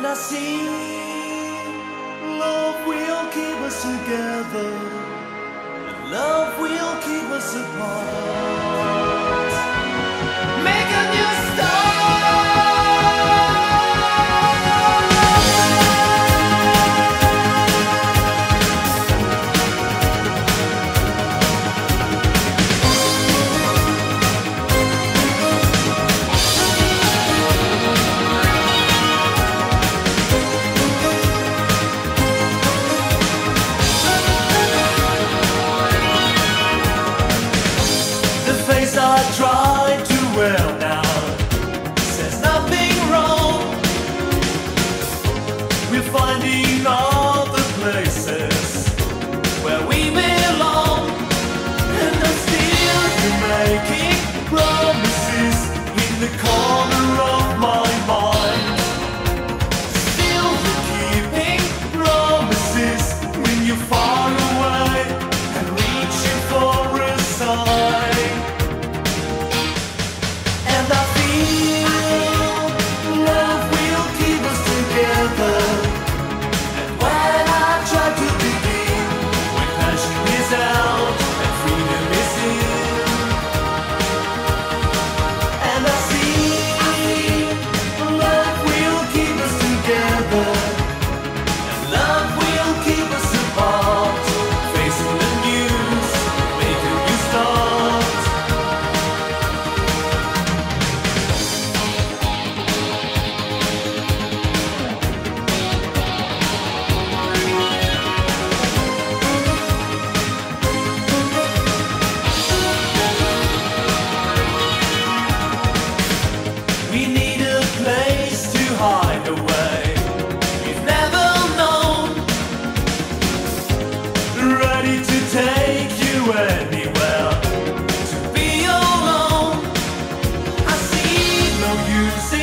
And I see love will keep us together, and love will keep us apart. you